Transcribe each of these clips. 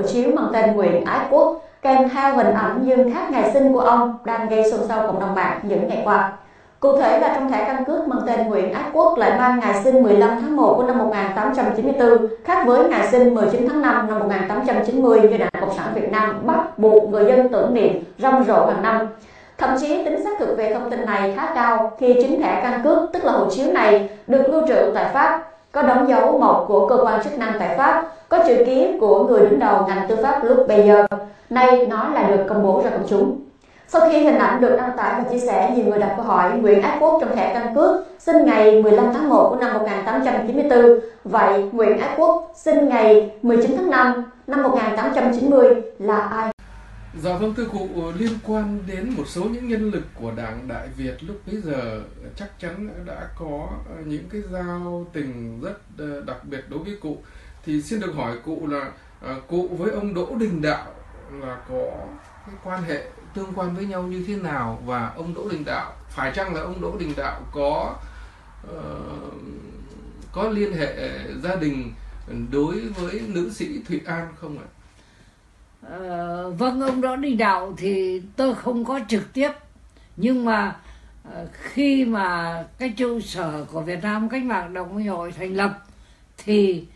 hộ chiếu mang tên Nguyễn Ái Quốc kèm theo hình ảnh dương khác ngày sinh của ông đang gây xôn xao cộng đồng mạng những ngày qua. Cụ thể là trong thẻ căn cước mang tên Nguyễn Ái Quốc lại mang ngày sinh 15 tháng 1 của năm 1894, khác với ngày sinh 19 tháng 5 năm 1890 do Đảng Cộng sản Việt Nam bắt buộc người dân tưởng niệm rong rộ hàng năm. Thậm chí tính xác thực về thông tin này khá cao khi chính thẻ căn cước tức là hộ chiếu này được lưu trữ tại Pháp, có đóng dấu một của cơ quan chức năng tại Pháp, có chữ ký của người đứng đầu ngành tư pháp lúc bây giờ. Nay nó là được công bố ra công chúng. Sau khi hình ảnh được đăng tải và chia sẻ, nhiều người đặt câu hỏi Nguyễn Ái Quốc trong thẻ căn cước sinh ngày 15 tháng 1 của năm 1894. Vậy Nguyễn Ái Quốc sinh ngày 19 tháng 5 năm 1890 là ai? Dạ vâng thưa cụ, liên quan đến một số những nhân lực của Đảng Đại Việt lúc bấy giờ chắc chắn đã có những cái giao tình rất ờ, đặc biệt đối với cụ. Thì xin được hỏi cụ là uh, cụ với ông Đỗ Đình Đạo là có cái quan hệ tương quan với nhau như thế nào và ông Đỗ Đình Đạo phải chăng là ông Đỗ Đình Đạo có uh, có liên hệ gia đình đối với nữ sĩ Thụy An không ạ? Ờ, vâng ông Đỗ Đình Đạo thì tôi không có trực tiếp nhưng mà ờ, khi mà cái trụ sở của Việt Nam Cách mạng Đồng Minh Hội thành lập thì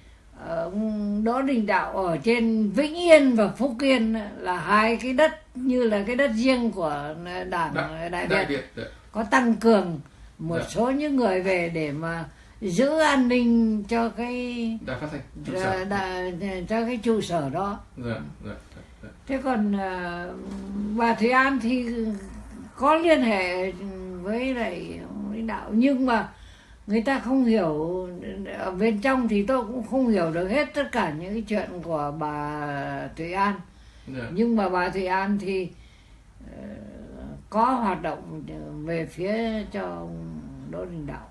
Đỗ Đình Đạo ở trên Vĩnh Yên và Phúc Yên là hai cái đất như là cái đất riêng của đảng Đại, Đại Việt, Đại Việt có tăng cường một dạ. số những người về để mà giữ an ninh cho cái đài phát thanh trụ sở. Đà, cho cái trụ sở đó dạ, dạ, dạ. thế còn bà Thúy An thì có liên hệ với lại lãnh đạo nhưng mà người ta không hiểu ở bên trong thì tôi cũng không hiểu được hết tất cả những cái chuyện của bà Thúy An yeah. Dạ. nhưng mà bà Thúy An thì uh, có hoạt động về phía cho ông Đỗ Đình Đạo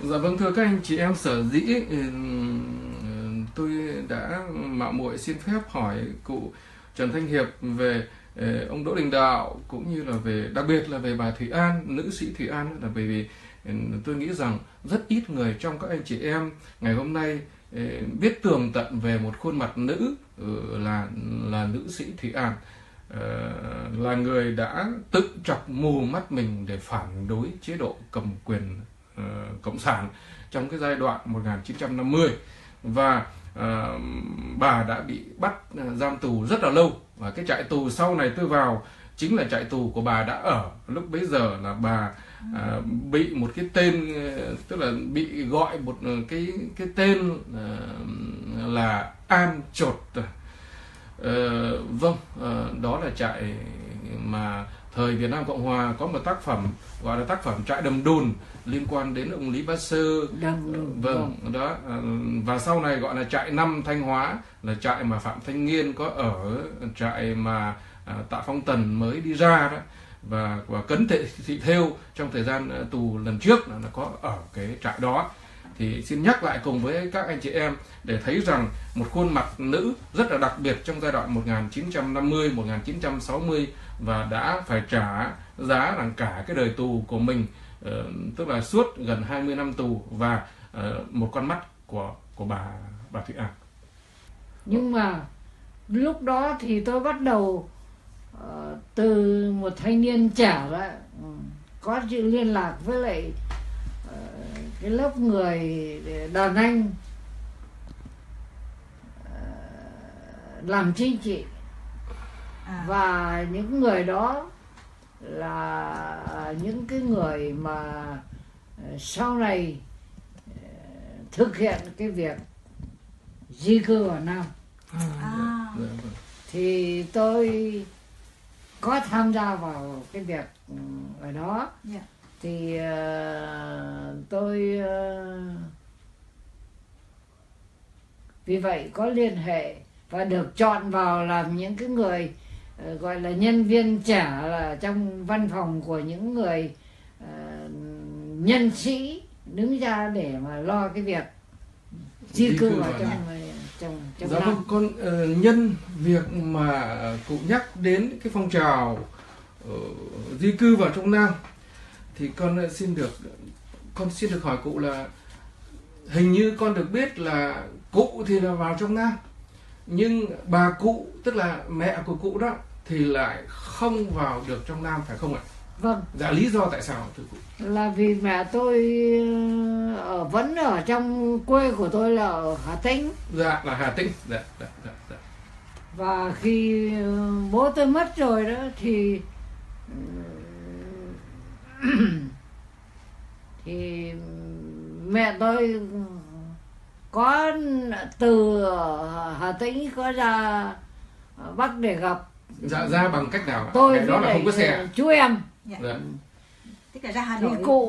Dạ vâng thưa các anh chị em sở dĩ ừ, tôi đã mạo muội xin phép hỏi cụ Trần Thanh Hiệp về ừ, ông Đỗ Đình Đạo cũng như là về đặc biệt là về bà Thủy An nữ sĩ Thủy An là bởi vì ừ, tôi nghĩ rằng rất ít người trong các anh chị em ngày hôm nay biết tường tận về một khuôn mặt nữ ừ, là là nữ sĩ Thị An. Ờ, là người đã tự chọc mù mắt mình để phản đối chế độ cầm quyền ờ, cộng sản trong cái giai đoạn 1950 và ờ, bà đã bị bắt giam tù rất là lâu. Và cái trại tù sau này tôi vào chính là trại tù của bà đã ở. Lúc bấy giờ là bà à, bị một cái tên tức là bị gọi một cái cái tên à, là an chột. À, vâng à, đó là trại mà thời Việt Nam Cộng Hòa có một tác phẩm gọi là tác phẩm trại đầm đùn liên quan đến ông Lý Bá Sơ vâng, vâng. đó và sau này gọi là trại năm Thanh Hóa là trại mà Phạm Thanh Nghiên có ở trại mà Tạ Phong Tần mới đi ra đó và và cấn thị, thị thêu trong thời gian ờ, tù lần trước là nó có ở cái trại đó thì xin nhắc lại cùng với các anh chị em để thấy rằng một khuôn mặt nữ rất là đặc biệt trong giai đoạn 1950 1960 và đã phải trả giá rằng cả cái đời tù của mình ờ, tức là suốt gần 20 năm tù và ờ, một con mắt của của bà bà Thụy An. Nhưng mà lúc đó thì tôi bắt đầu uh, từ một thanh niên trẻ đó có sự liên lạc với lại uh, cái lớp người đàn anh uh, làm chính trị à. và những người đó là những cái người mà ờ, sau này ờ, thực hiện cái việc di cư vào Nam à. à. thì tôi có tham gia vào cái việc ừ, ở đó yeah. Dạ. thì uh, tôi uh, vì vậy có liên hệ và được chọn vào làm những cái người Ờ, gọi là nhân viên trẻ là trong văn phòng của những người uh, nhân sĩ đứng ra để mà lo cái việc di cư vào trong trong trong dạ vâng con uh, nhân việc mà cụ nhắc đến cái phong trào uh, di cư vào trong nam thì con xin được con xin được hỏi cụ là hình như con được biết là cụ thì là vào trong nam nhưng bà cụ tức là mẹ của cụ đó thì lại không vào được trong Nam phải không ạ? vâng Dạ lý do tại sao thưa cụ? Là vì mẹ tôi ờ, ở vẫn ở trong quê của tôi là ở Hà Tĩnh Dạ là Hà Tĩnh. Dạ dạ dạ. dạ. và khi ờ, bố tôi mất rồi đó thì ờ, thì mẹ tôi có từ Hà Tĩnh có ra Bắc để gặp Dạ ra bằng cách nào tôi đó là không có xe. chú em Dạ. Dạ. Là ra Hà thì Nội. cụ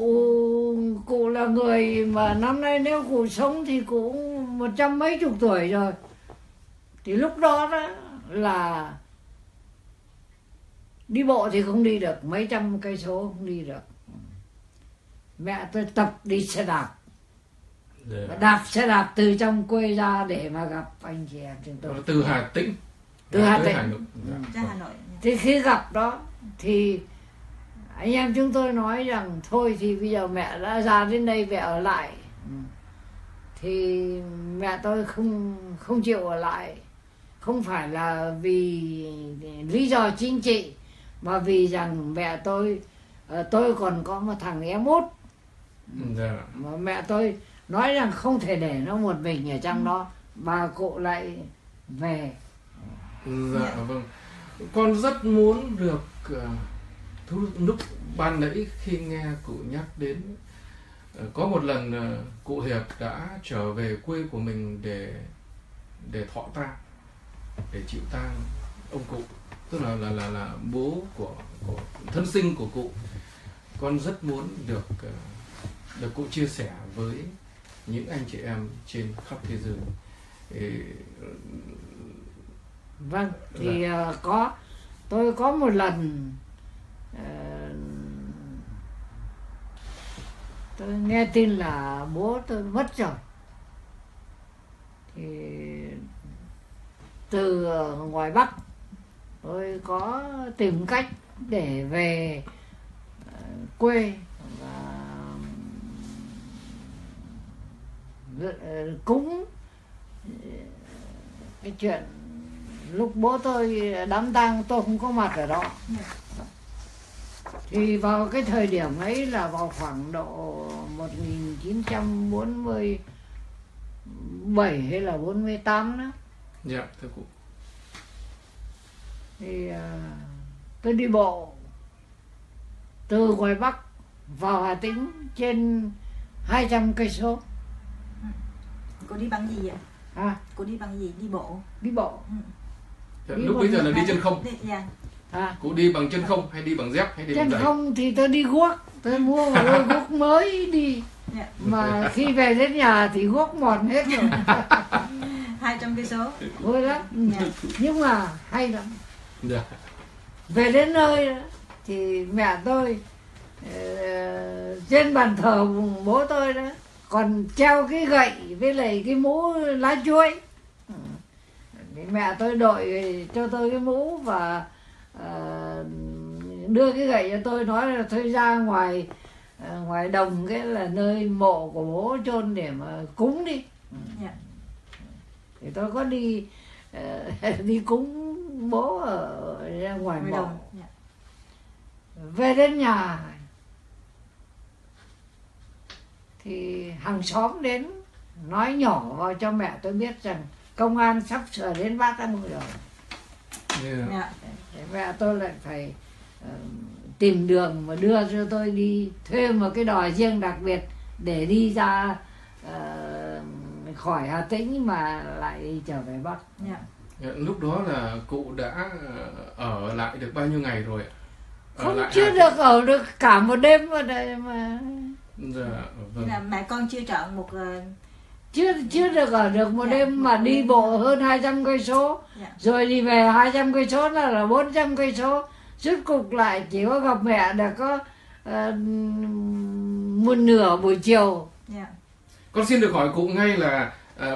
cụ là người mà năm nay nếu cụ sống thì cũng một trăm mấy chục tuổi rồi thì lúc đó đó là đi bộ thì không đi được mấy trăm cây số không đi được mẹ tôi tập đi xe đạp Dạ. và đạp xe đạp từ trong quê ra để mà gặp anh chị em chúng tôi Từ Hà Tĩnh. Từ Hà tới Tĩnh. Dạ. Ra Hà Nội. thì khi gặp đó thì anh em chúng tôi nói rằng thôi thì bây giờ mẹ đã ra đến đây mẹ ở lại. Thì mẹ tôi không không chịu ở lại. Không phải là vì lý do chính trị mà vì rằng mẹ tôi ờ, tôi còn có một thằng em út. Dạ. mà mẹ tôi nói rằng không thể để nó một mình ở trong đó bà cụ lại về. Dạ vâng. Con rất muốn được ờ, thu lúc ban nãy khi nghe cụ nhắc đến ờ, có một lần ờ, cụ Hiệp đã trở về quê của mình để để thọ tang để chịu tang ông cụ. Tức là là là là bố của của thân sinh của cụ. Con rất muốn được ờ, được cụ chia sẻ với những anh chị em trên khắp thế giới. Vâng, thì ờ, có tôi có một lần Ờ, tôi nghe tin là bố tôi mất rồi. Thì từ ờ, ngoài Bắc, tôi có tìm cách để về ờ, quê và cúng cái chuyện lúc bố tôi đám tang tôi không có mặt ở đó thì vào cái thời điểm ấy là vào khoảng độ 1947 hay là 48 đó dạ thưa cụ thì à, tôi đi bộ từ ngoài Bắc vào Hà Tĩnh trên 200 cây số Cô đi bằng gì ạ? à, Cô đi bằng gì? Đi bộ. đi bộ Dạ, Đi lúc bây giờ là đi chân không Đi, dạ. À, cụ đi bằng chân không hay đi bằng dép hay đi bằng chân giày không thì tôi đi guốc tôi mua một đôi guốc mới đi Dạ. mà khi về đến nhà thì guốc mòn hết rồi 200 cây số. vui lắm Dạ. nhưng mà hay lắm dạ về đến nơi thì mẹ tôi ờ, trên bàn thờ bố tôi đó còn treo cái gậy với lại cái mũ lá chuối. Thì mẹ tôi đội cho tôi cái mũ và đưa cái gậy cho tôi nói là thôi ra ngoài ờ, ngoài đồng cái là nơi mộ của bố chôn để mà cúng đi Dạ. thì tôi có đi ờ, đi cúng bố ở ra ngoài mộ đồng. Dạ. về đến nhà thì hàng xóm đến nói nhỏ vào cho mẹ tôi biết rằng công an sắp sửa đến bác đã rồi Dạ. Dạ. Mẹ tôi lại phải ờ, tìm đường mà đưa cho tôi đi thuê một cái đò riêng đặc biệt để đi ra ờ, khỏi Hà Tĩnh mà lại trở về Bắc. Dạ. Dạ, lúc đó là cụ đã ờ, ở lại được bao nhiêu ngày rồi Ở không lại chưa Hà được ở được cả một đêm ở đây mà. Dạ vâng. Là mẹ con chưa chọn một chưa chưa được ở được một Dạ, đêm mà một đi đêm. bộ hơn 200 cây số. Dạ. rồi đi về 200 cây số là là 400 cây số. Rút cục lại chỉ có gặp mẹ được có ờ, một nửa buổi chiều. Dạ. con xin được hỏi cụ ngay là à,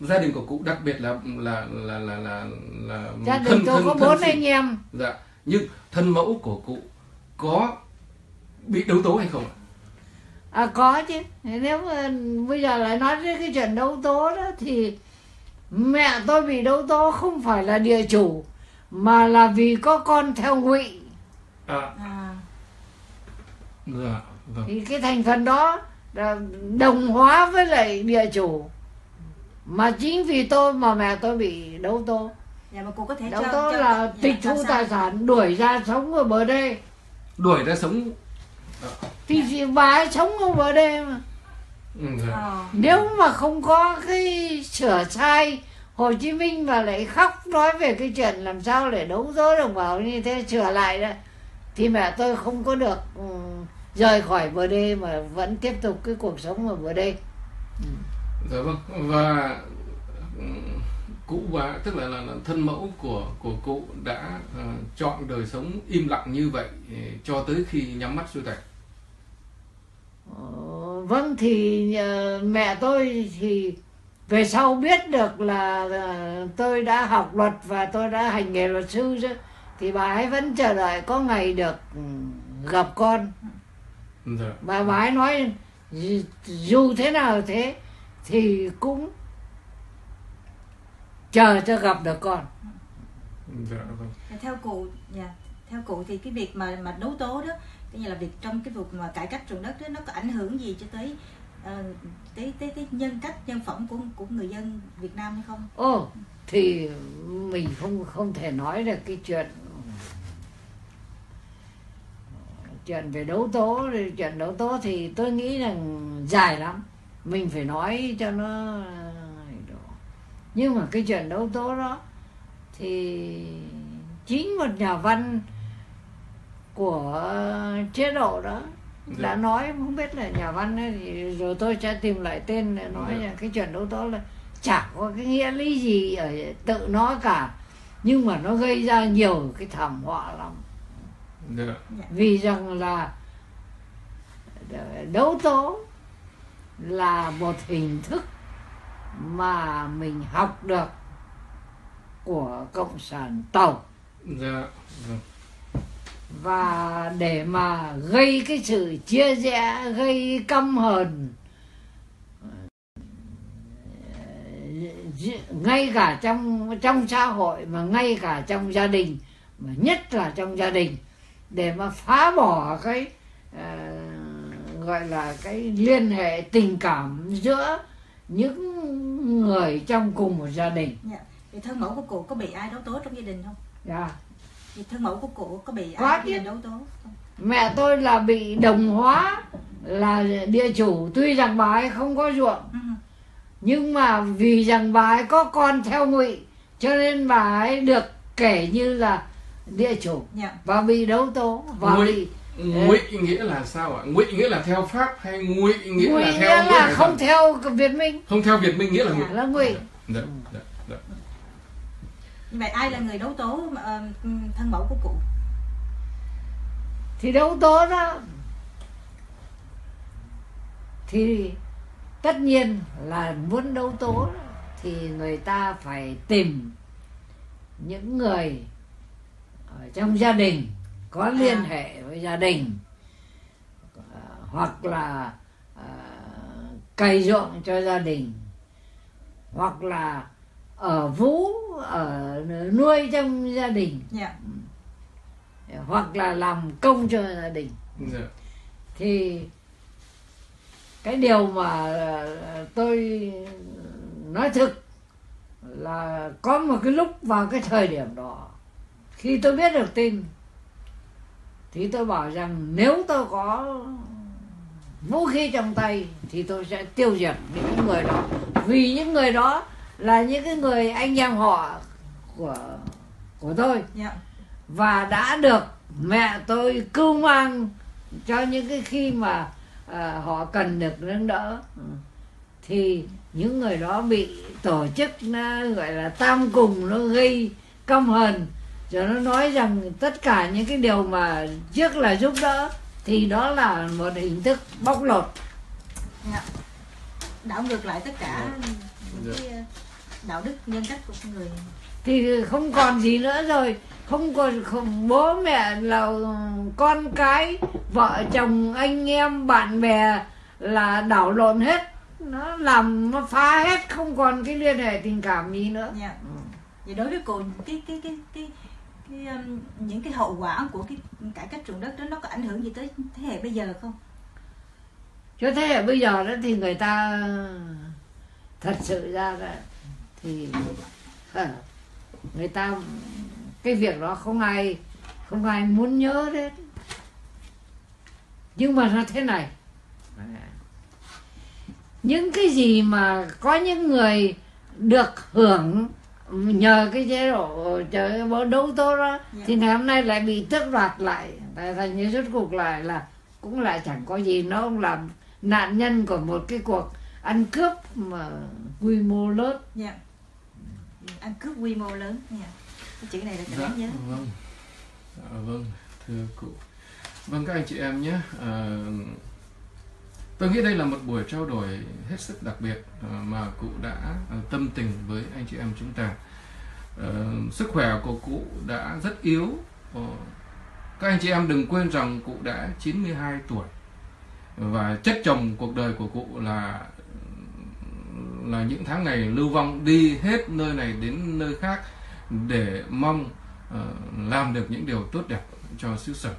gia đình của cụ đặc biệt là là là là là, là gia đình tôi có bốn anh em. Dạ. Nhưng thân mẫu của cụ có bị đấu tố hay không ạ à có chứ. Nếu mà bây giờ lại nói đến cái chuyện đấu tố đó thì mẹ tôi bị đấu tố không phải là địa chủ mà là vì có con theo ngụy. À. À, dạ vâng. Thì cái thành phần đó là đồng hóa với lại địa chủ. Mà chính vì tôi mà mẹ tôi bị đấu tố. Dạ mà cô có thể đấu cho, tố cho là dạ, tịch thu tài sản đuổi ra sống ở bờ đê đuổi ra sống thì chị bà ấy sống ở bờ đê mà. Ừ. Ờ, nếu mà không có cái sửa sai Hồ Chí Minh mà lại khóc nói về cái chuyện làm sao để đấu tố đồng bào như thế sửa lại đó thì mẹ tôi không có được ừ, rời khỏi bờ đê mà vẫn tiếp tục cái cuộc sống ở bờ đê. Dạ vâng và ừ, cụ bà tức là, là, là thân mẫu của của cụ đã ờ, chọn đời sống im lặng như vậy ờ, cho tới khi nhắm mắt xuôi tay vâng thì ờ, mẹ tôi thì về sau biết được là ờ, tôi đã học luật và tôi đã hành nghề luật sư chứ thì bà ấy vẫn chờ đợi có ngày được ừ, gặp con. Dạ. Bà bà ấy nói dù- dù thế nào thế thì cũng chờ cho gặp được con. Dạ vâng. Theo cụ dạ theo cụ thì cái việc mà mà đấu tố đó tức như là việc trong cái việc mà cải cách ruộng đất đó nó có ảnh hưởng gì cho tới uh, tới, tới tới nhân cách nhân phẩm của của người dân Việt Nam hay không? Ồ, thì mình không không thể nói được cái chuyện chuyện về đấu tố. Chuyện đấu tố thì tôi nghĩ rằng dài lắm. Mình phải nói cho nó nhưng mà cái chuyện đấu tố đó thì chính một nhà văn của chế độ đó. Đã Dạ. nói không biết là nhà văn ấy, thì rồi tôi sẽ tìm lại tên để nói Dạ. là cái chuyện đấu tố là chẳng có cái nghĩa lý gì ở tự nó cả. Nhưng mà nó gây ra nhiều cái thảm họa lắm. Dạ. Vì rằng là đấu tố là một hình thức mà mình học được của cộng sản tàu. Dạ vâng và để mà gây cái sự chia rẽ gây căm hờn ờ, ngay cả trong trong xã hội mà ngay cả trong gia đình mà nhất là trong gia đình để mà phá bỏ cái ờ, gọi là cái liên hệ tình cảm giữa những người trong cùng một gia đình. Dạ. Thì thân mẫu của cụ có bị ai đấu tố trong gia đình không? Yeah. Thân mẫu của cụ có bị Có chứ. đấu tố không? Mẹ tôi là bị đồng hóa là địa chủ. Tuy rằng bà ấy không có ruộng Ừ. nhưng mà vì rằng bà ấy có con theo ngụy cho nên bà ấy được kể như là địa chủ. Dạ. Và bị đấu tố và Ngụy. bị ngụy nghĩa là sao ạ? Ngụy nghĩa là theo pháp hay ngụy nghĩa ngụy là nghĩa theo Nguyễn là không theo Việt Minh. Không theo việt minh nghĩa là ngụy. Là ngụy dạ dạ dạ như vậy ai là người đấu tố ờ, thân mẫu của cụ thì đấu tố đó thì tất nhiên là muốn đấu tố thì người ta phải tìm những người ở trong gia đình có liên À. hệ với gia đình hoặc là à, cày ruộng cho gia đình hoặc là ở vũ ở nuôi trong gia đình. Dạ. Hoặc là làm công cho gia đình. Dạ. Thì cái điều mà ờ, tôi nói thực là có một cái lúc vào cái thời điểm đó khi tôi biết được tin thì tôi bảo rằng nếu tôi có vũ khí trong tay thì tôi sẽ tiêu diệt những người đó. Vì những người đó là những cái người anh em họ của của tôi. Dạ. Và đã được mẹ tôi cưu mang cho những cái khi mà à, họ cần được nâng đỡ. Thì những người đó bị tổ chức nó gọi là tam cùng nó gây căm hờn. Rồi nó nói rằng tất cả những cái điều mà trước là giúp đỡ thì đó là một hình thức bóc lột. Dạ. Đảo ngược lại tất cả những Dạ. cái ờ, đạo đức nhân cách của con người. Thì không còn gì nữa rồi. Không còn không, bố mẹ là con cái vợ chồng anh em bạn bè là đảo lộn hết. Nó làm nó phá hết không còn cái liên hệ tình cảm gì nữa. Dạ. Ừ. vậy đối với cô cái cái cái cái cái um, những cái hậu quả của cái cải cách ruộng đất đó nó có ảnh hưởng gì tới thế hệ bây giờ không? Cho thế hệ bây giờ đó thì người ta thật sự ra là thì người ta cái việc đó không ai không ai muốn nhớ đến. Nhưng mà nó thế này. Những cái gì mà có những người được hưởng nhờ cái chế độ chờ bộ đấu tố đó Dạ. thì ngày hôm nay lại bị tước đoạt lại. Thành như rốt cuộc lại là cũng lại chẳng có gì nó cũng làm nạn nhân của một cái cuộc ăn cướp mà quy mô lớn. Dạ ăn cướp quy mô lớn dạ cái chữ này là Dạ, đáng nhớ vâng. Dạ, vâng, thưa cụ. Vâng các anh chị em nhé. À, tôi nghĩ đây là một buổi trao đổi hết sức đặc biệt à, mà cụ đã à, tâm tình với anh chị em chúng ta. À, sức khỏe của cụ đã rất yếu. Ờ, các anh chị em đừng quên rằng cụ đã 92 tuổi và chất chồng cuộc đời của cụ là là những tháng ngày lưu vong đi hết nơi này đến nơi khác để mong ờ, làm được những điều tốt đẹp cho xứ sở.